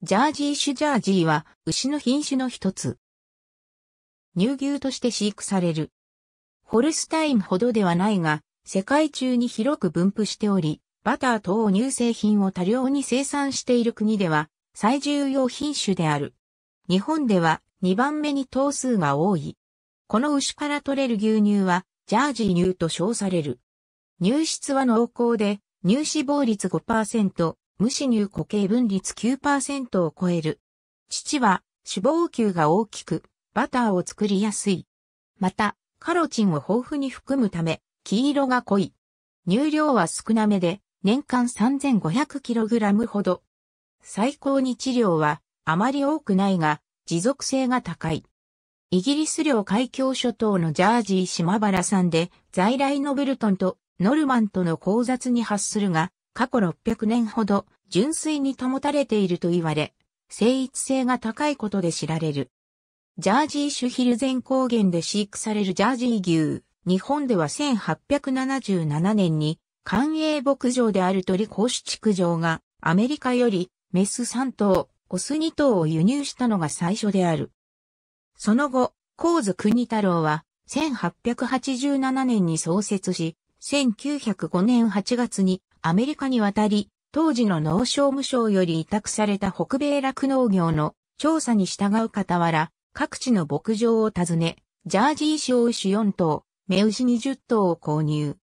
ジャージー種ジャージーは牛の品種の一つ。乳牛として飼育される。ホルスタインほどではないが、世界中に広く分布しており、バター等乳製品を多量に生産している国では最重要品種である。日本では2番目に頭数が多い。この牛から取れる牛乳はジャージー乳と称される。乳質は濃厚で乳脂肪率5%、無脂乳固形分率9%を超える。乳は脂肪球が大きく、バターを作りやすい。また、カロチンを豊富に含むため、黄色が濃い。乳量は少なめで、年間 3500kg ほど。最高日量はあまり多くないが、持続性が高い。イギリス領海峡諸島のジャージー島原産で在来のブルトンとノルマンとの交雑に発するが、過去600年ほど純粋に保たれていると言われ、生育性が高いことで知られる。ジャージー種ヒルゼン高原で飼育されるジャージー牛。日本では1877年に官営牧場である鳥公種畜場がアメリカよりメス3頭、オス2頭を輸入したのが最初である。その後、神津国太郎は1887年に創設し、1905年8月にアメリカに渡り、当時の農商務省より委託された北米酪農業の調査に従う傍ら、各地の牧場を訪ね、ジャージー小牛4頭、目牛20頭を購入。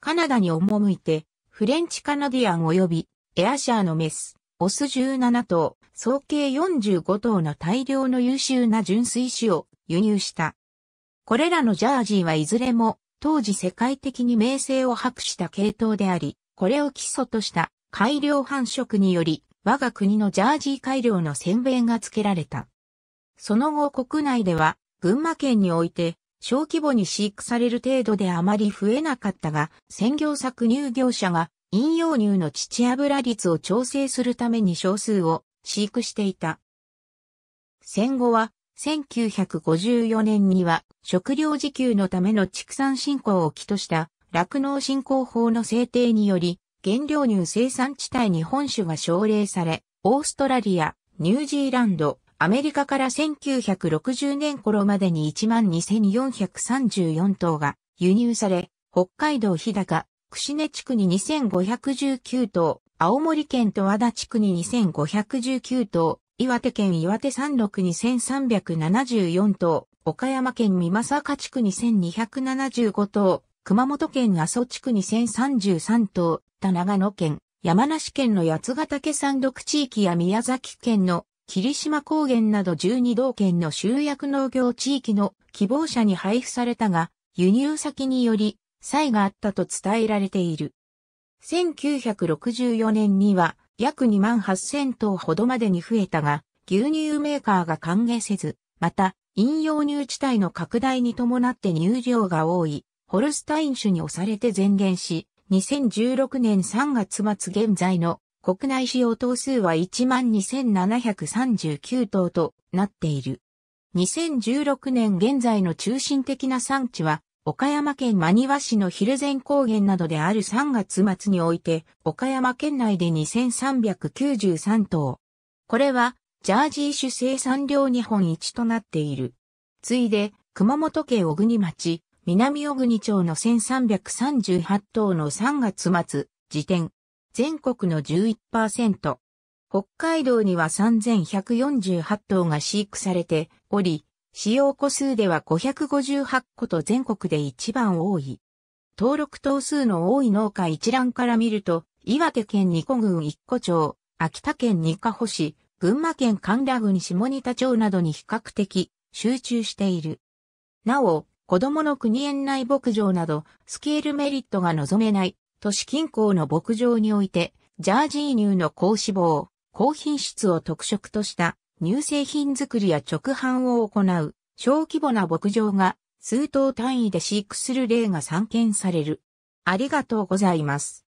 カナダに赴いて、フレンチカナディアン及びエアシャーのメス、オス17頭、総計45頭の大量の優秀な純粋種を輸入した。これらのジャージーはいずれも当時世界的に名声を博した系統であり、これを基礎とした改良繁殖により、我が国のジャージー改良の宣言が付けられた。その後国内では、群馬県において、小規模に飼育される程度であまり増えなかったが、専業搾乳業者が飲用乳の乳油率を調整するために少数を飼育していた。戦後は1954年には食料自給のための畜産振興を起とした酪農振興法の制定により原料乳生産地帯に本種が奨励され、オーストラリア、ニュージーランド、アメリカから1960年頃までに12,434頭が輸入され、北海道日高、串根地区に2519頭、青森県と和田地区に2519頭、岩手県岩手山麓に1374頭、岡山県三正地区に1275頭、熊本県阿蘇地区に1033頭、長野県、山梨県の八ヶ岳山麓地域や宮崎県の霧島高原など12道県の集約農業地域の希望者に配布されたが、輸入先により、差異があったと伝えられている。1964年には約2万8000頭ほどまでに増えたが、牛乳メーカーが歓迎せず、また、飲用乳地帯の拡大に伴って乳量が多い、ホルスタイン種に押されて前言し、2016年3月末現在の国内使用頭数は12,739頭となっている。2016年現在の中心的な産地は岡山県真庭市のヒルゼン高原などである3月末において、岡山県内で2393頭。これは、ジャージー種生産量日本一となっている。ついで、熊本県小国町、南小国町の1338頭の3月末、時点。全国の11%。北海道には3148頭が飼育されており、使用個数では558個と全国で一番多い。登録頭数の多い農家一覧から見ると、岩手県二子郡一子町、秋田県二カ保市、群馬県神田郡下仁田町などに比較的集中している。なお、子供の国園内牧場など、スケールメリットが望めない、都市近郊の牧場において、ジャージー乳の高脂肪、高品質を特色とした乳製品作りや直販を行う小規模な牧場が数頭単位で飼育する例が散見される。ありがとうございます。